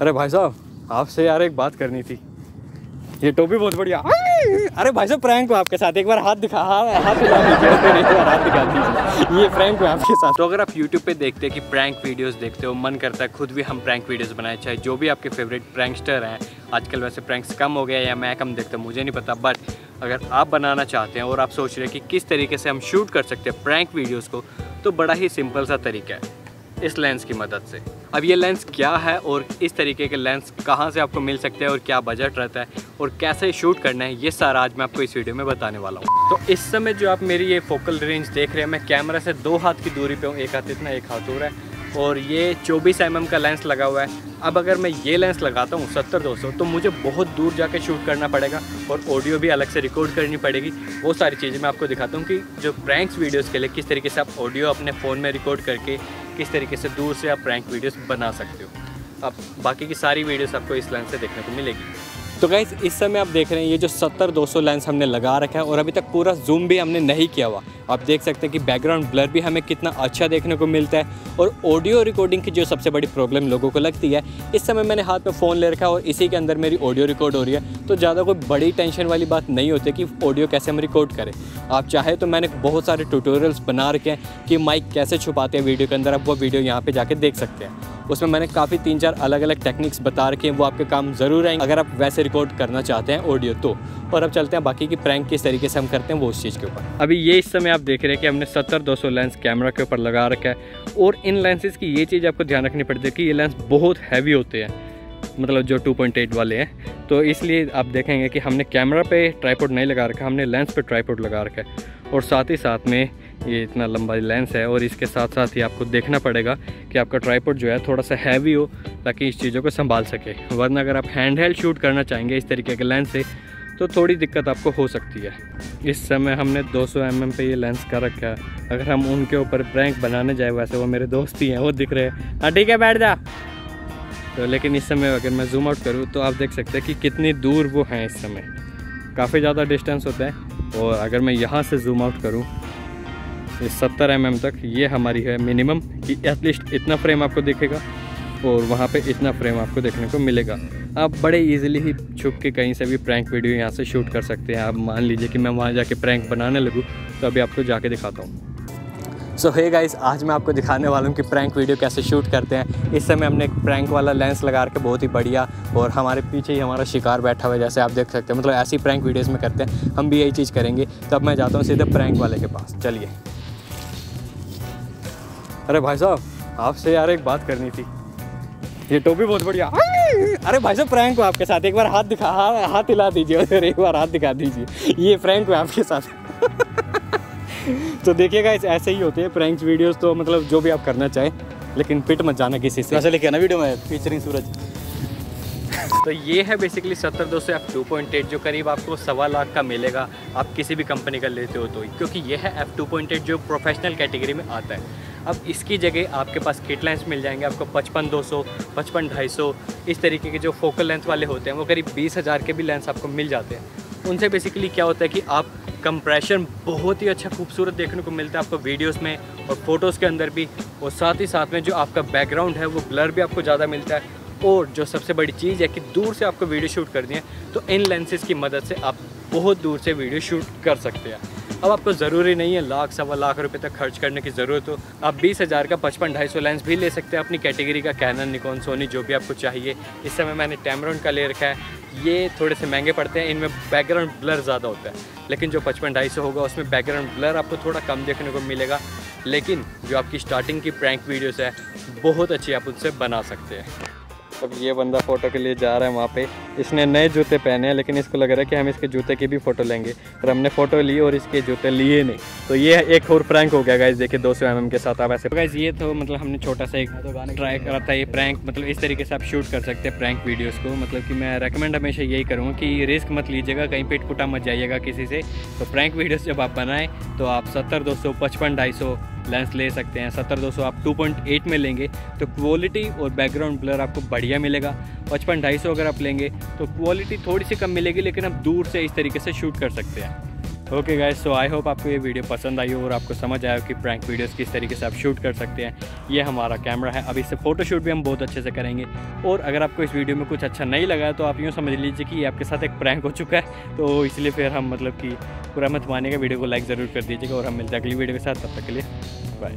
अरे भाई साहब आपसे यार एक बात करनी थी। ये टोपी बहुत बढ़िया। अरे भाई साहब प्रैंक हो आपके साथ एक बार हाथ दिखा हाँ, हाथ दिखा हाथ दिखा दीजिए। ये प्रैंक हो आपके साथ। तो अगर आप यूट्यूब पे देखते हैं कि प्रैंक वीडियोस देखते हो मन करता है खुद भी हम प्रैंक वीडियोस बनाए चाहे जो भी आपके फेवरेट प्रैंकस्टर हैं। आजकल वैसे प्रैंक्स कम हो गया या मैं कम देखता हूँ मुझे नहीं पता। बट अगर आप बनाना चाहते हैं और आप सोच रहे हैं कि किस तरीके से हम शूट कर सकते हैं प्रैंक वीडियोज़ को तो बड़ा ही सिंपल सा तरीका है। इस लेंस की मदद से। अब ये लेंस क्या है और इस तरीके के लेंस कहाँ से आपको मिल सकते हैं और क्या बजट रहता है और कैसे शूट करना है, ये सारा आज मैं आपको इस वीडियो में बताने वाला हूँ। तो इस समय जो आप मेरी ये फोकल रेंज देख रहे हैं, मैं कैमरा से दो हाथ की दूरी पे हूँ, एक हाथ इतना, एक हाथ हो रहा है। और ये 24 एम का लेंस लगा हुआ है। अब अगर मैं ये लेंस लगाता हूँ, सत्तर दो सौ तो मुझे बहुत दूर जाके शूट करना पड़ेगा और ऑडियो भी अलग से रिकॉर्ड करनी पड़ेगी। वो सारी चीज़ें मैं आपको दिखाता हूँ कि जो प्रैंक्स वीडियोज़ के लिए किस तरीके से आप ऑडियो अपने फ़ोन में रिकॉर्ड करके किस तरीके से दूर से आप प्रैंक वीडियोस बना सकते हो। अब बाकी की सारी वीडियोस आपको इस लेंस से देखने को मिलेगी। तो गाइज़ इस समय आप देख रहे हैं, ये जो सत्तर दो लेंस हमने लगा रखा है और अभी तक पूरा जूम भी हमने नहीं किया हुआ। आप देख सकते हैं कि बैकग्राउंड ब्लर भी हमें कितना अच्छा देखने को मिलता है और ऑडियो रिकॉर्डिंग की जो सबसे बड़ी प्रॉब्लम लोगों को लगती है, इस समय मैंने हाथ में फ़ोन ले रखा है और इसी के अंदर मेरी ऑडियो रिकॉर्ड हो रही है। तो ज़्यादा कोई बड़ी टेंशन वाली बात नहीं होती कि ऑडियो कैसे हम रिकॉर्ड करें। आप चाहे तो मैंने बहुत सारे ट्यूटोरियल्स बना रखे हैं कि माइक कैसे छुपाते हैं वीडियो के अंदर, आप वो वीडियो यहाँ पर जाके देख सकते हैं। उसमें मैंने काफ़ी तीन चार अलग अलग टेक्निक्स बता रखे हैं, वो आपके काम ज़रूर आएँगे। अगर आप वैसे रिकॉर्ड करना चाहते हैं ऑडियो तो। और अब चलते हैं बाकी की प्रैंक किस तरीके से हम करते हैं वो उस चीज़ के ऊपर। अभी ये इस समय आप देख रहे हैं कि हमने सत्तर दो लेंस कैमरा के ऊपर लगा रखा है। और इन लेंसेज की ये चीज़ आपको ध्यान रखनी पड़ती है कि ये लेंस बहुत हैवी होते हैं। मतलब जो 2.8 वाले हैं। तो इसलिए आप देखेंगे कि हमने कैमरा पे ट्राईपोर्ड नहीं लगा रखा, हमने लेंस पे ट्राईपोर्ड लगा रखा है। और साथ ही साथ में ये इतना लंबा लेंस है और इसके साथ साथ ही आपको देखना पड़ेगा कि आपका ट्राईपोर्ड जो है थोड़ा सा हैवी हो, ताकि इस चीज़ों को संभाल सके। वरना अगर आप हैंड हेल्ड शूट करना चाहेंगे इस तरीके के लेंस से तो थोड़ी दिक्कत आपको हो सकती है। इस समय हमने 200 सौ mm पे ये लेंस कर रखा है। अगर हम उनके ऊपर प्रैंक बनाने जाए, वैसे वो मेरे दोस्त ही हैं, वो दिख रहे हैं। हाँ ठीक है, बैठ जा। तो लेकिन इस समय अगर मैं जूम आउट करूँ तो आप देख सकते हैं कि कितनी दूर वो हैं इस समय। काफ़ी ज़्यादा डिस्टेंस होता है और अगर मैं यहाँ से जूम आउट करूँ सत्तर एम mm तक, ये हमारी है मिनिमम कि एटलीस्ट इतना फ्रेम आपको दिखेगा और वहाँ पे इतना फ्रेम आपको देखने को मिलेगा। आप बड़े इजीली ही छुप के कहीं से भी प्रैंक वीडियो यहाँ से शूट कर सकते हैं। आप मान लीजिए कि मैं वहाँ जाके प्रैंक बनाने लगूँ तो अभी आपको जाके दिखाता हूँ। सो है गाइस आज मैं आपको दिखाने वाला हूँ कि प्रैंक वीडियो कैसे शूट करते हैं। इस समय हमने एक प्रैंक वाला लेंस लगा के बहुत ही बढ़िया और हमारे पीछे ही हमारा शिकार बैठा हुआ है, जैसे आप देख सकते हैं। मतलब ऐसी प्रैंक वीडियोस में करते हैं, हम भी यही चीज़ करेंगे। तब मैं जाता हूँ सीधे प्रैंक वाले के पास। चलिए। अरे भाई साहब आपसे यार एक बात करनी थी। ये टोपी बहुत बढ़िया। अरे भाई साहब प्रैंक हो आपके साथ। एक बार हाथ दिखा हाँ हाथ हिला दीजिए और एक बार हाथ दिखा दीजिए। ये प्रैंक हो आपके साथ। तो देखिएगा ऐसे ही होते हैं प्रैंक्स वीडियोस तो मतलब जो भी आप करना चाहें लेकिन पिट मत जाना किसी से। ऐसे लिखे ना वीडियो में फीचरिंग सूरज। तो ये है बेसिकली सत्तर दो सौ एफ़ टू पॉइंट एट जो करीब आपको सवा लाख का मिलेगा। आप किसी भी कंपनी का लेते हो तो। क्योंकि ये है एफ़ टू पॉइंट एट जो प्रोफेशनल कैटेगरी में आता है। अब इसकी जगह आपके पास किट लेंस मिल जाएँगे, आपको पचपन दो सौ, पचपन ढाई सौ, इस तरीके के जो फोकल लेंथ वाले होते हैं, वो करीब बीस हज़ार के भी लेंस आपको मिल जाते हैं। उनसे बेसिकली क्या होता है कि आप कंप्रेशन बहुत ही अच्छा खूबसूरत देखने को मिलता है आपको वीडियोस में और फ़ोटोज़ के अंदर भी, और साथ ही साथ में जो आपका बैकग्राउंड है, वो ब्लर भी आपको ज़्यादा मिलता है। और जो सबसे बड़ी चीज़ है कि दूर से आपको वीडियो शूट करनी है तो इन लेंसेज की मदद से आप बहुत दूर से वीडियो शूट कर सकते हैं। अब आपको ज़रूरी नहीं है लाख, सवा लाख रुपए तक खर्च करने की ज़रूरत हो। आप बीस हज़ार का पचपन, ढाई सौ लेंस भी ले सकते हैं। अपनी कैटेगरी का कैनन निकॉन सोनी जो भी आपको चाहिए। इस समय मैंने टैमरन का ले रखा है। ये थोड़े से महँगे पड़ते हैं। इनमें बैकग्राउंड ब्लर ज़्यादा होता है। लेकिन जो पचपन, ढाई सौ होगा, उसमें बैकग्राउंड ब्लर आपको थोड़ा कम देखने को मिलेगा। लेकिन जो आपकी स्टार्टिंग की प्रैंक वीडियोस है, बहुत अच्छी आप उनसे बना सकते हैं। अब ये बंदा फ़ोटो के लिए जा रहा है वहाँ पे। इसने नए जूते पहने हैं, लेकिन इसको लग रहा है कि हम इसके जूते की भी फ़ोटो लेंगे। पर हमने फ़ोटो ली और इसके जूते लिए नहीं। तो ये एक और प्रैंक हो गया गाइज़ देखिए, दो सौ एम के साथ आप ऐसे। तो गाइज़ ये तो मतलब हमने छोटा सा एक ट्राई करा था, ये प्रैंक मतलब इस तरीके से आप शूट कर सकते हैं प्रैंक वीडियोज़ को। मतलब कि मैं रिकमेंड हमेशा यही करूँगा कि रिस्क मत लीजिएगा, कहीं पिट पुटा मत जाइएगा किसी से। तो प्रैंक वीडियोज़ जब आप बनाएँ तो आप सत्तर, दो सौ, पचपन, ढाई सौ लेंस ले सकते हैं, सत्तर दो आप टू पॉइंट एट में लेंगे तो क्वालिटी और बैकग्राउंड ब्लर आपको बढ़िया मिलेगा। पचपन ढाई अगर आप लेंगे तो क्वालिटी थोड़ी सी कम मिलेगी, लेकिन आप दूर से इस तरीके से शूट कर सकते हैं। Okay guys so I hope आपको ये वीडियो पसंद आई हो और आपको समझ आया हो कि प्रैंक वीडियोस किस तरीके से आप शूट कर सकते हैं। ये हमारा कैमरा है। अब इससे फ़ोटो शूट भी हम बहुत अच्छे से करेंगे। और अगर आपको इस वीडियो में कुछ अच्छा नहीं लगा तो आप यूँ समझ लीजिए कि आपके साथ एक प्रैंक हो चुका है। तो इसलिए फिर हम मतलब कि पूरा मत मानेगा वीडियो को लाइक ज़रूर कर दीजिएगा और हम मिलते हैं अगली वीडियो के साथ। तब तक के लिए